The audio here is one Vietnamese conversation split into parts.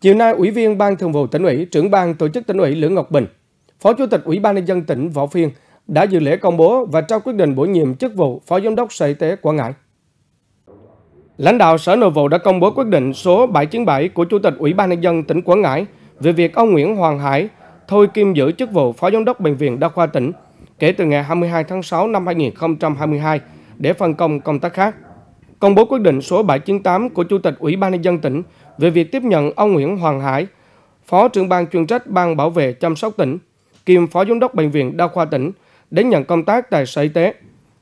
Chiều nay, Ủy viên Ban Thường vụ tỉnh ủy, trưởng ban tổ chức tỉnh ủy Lữ Ngọc Bình, Phó Chủ tịch Ủy ban nhân dân tỉnh Võ Phiên đã dự lễ công bố và trao quyết định bổ nhiệm chức vụ Phó Giám đốc Sở Y tế Quảng Ngãi. Lãnh đạo Sở Nội vụ đã công bố quyết định số 797 của Chủ tịch Ủy ban nhân dân tỉnh Quảng Ngãi về việc ông Nguyễn Hoàng Hải thôi kiêm giữ chức vụ Phó Giám đốc Bệnh viện Đa khoa tỉnh kể từ ngày 22 tháng 6 năm 2022 để phân công công tác khác. Công bố quyết định số 798 của Chủ tịch Ủy ban nhân dân tỉnh về việc tiếp nhận ông Nguyễn Hoàng Hải, Phó trưởng ban chuyên trách Ban bảo vệ chăm sóc tỉnh, kiêm Phó Giám đốc Bệnh viện Đa khoa tỉnh đến nhận công tác tại Sở Y tế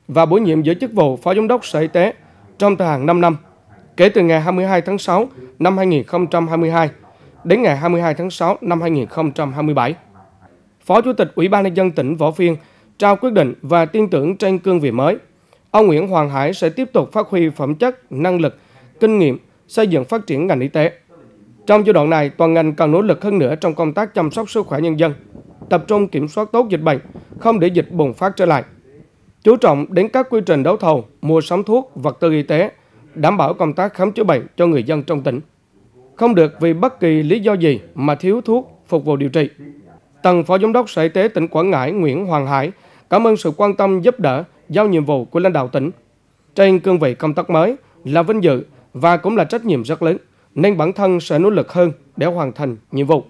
và bổ nhiệm giữ chức vụ Phó Giám đốc Sở Y tế trong thời hạn 5 năm, kể từ ngày 22 tháng 6 năm 2022 đến ngày 22 tháng 6 năm 2027. Phó Chủ tịch Ủy ban nhân dân tỉnh Võ Phiên trao quyết định và tin tưởng trên cương vị mới. Ông Nguyễn Hoàng Hải sẽ tiếp tục phát huy phẩm chất, năng lực, kinh nghiệm xây dựng phát triển ngành y tế. Trong giai đoạn này, toàn ngành cần nỗ lực hơn nữa trong công tác chăm sóc sức khỏe nhân dân, tập trung kiểm soát tốt dịch bệnh, không để dịch bùng phát trở lại. Chú trọng đến các quy trình đấu thầu, mua sắm thuốc, vật tư y tế, đảm bảo công tác khám chữa bệnh cho người dân trong tỉnh. Không được vì bất kỳ lý do gì mà thiếu thuốc phục vụ điều trị. Tầng Phó Giám đốc Sở Y tế tỉnh Quảng Ngãi Nguyễn Hoàng Hải cảm ơn sự quan tâm giúp đỡ, giao nhiệm vụ của lãnh đạo tỉnh. Trên cương vị công tác mới là vinh dự và cũng là trách nhiệm rất lớn, nên bản thân sẽ nỗ lực hơn để hoàn thành nhiệm vụ.